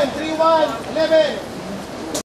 11, 3, 1, 11.